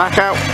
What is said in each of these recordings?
Back out.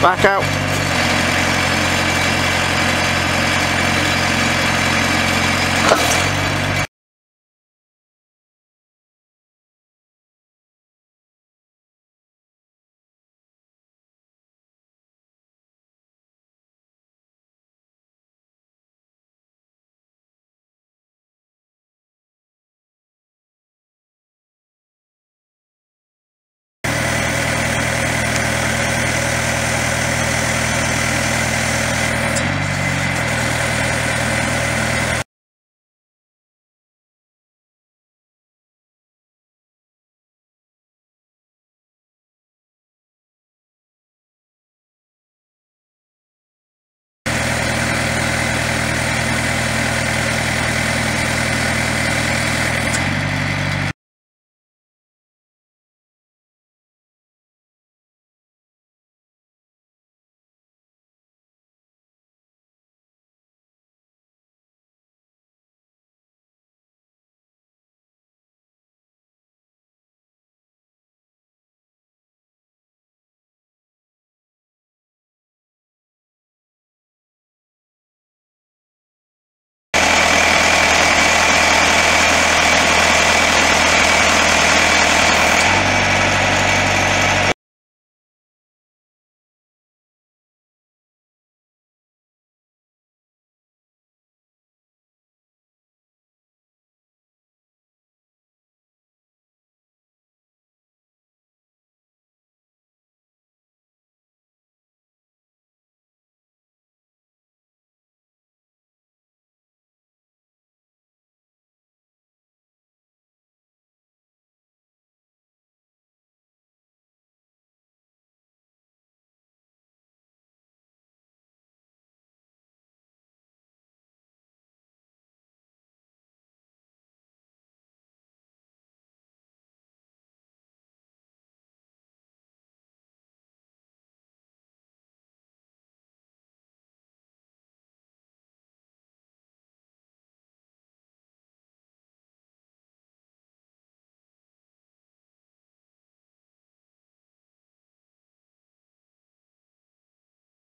Back out.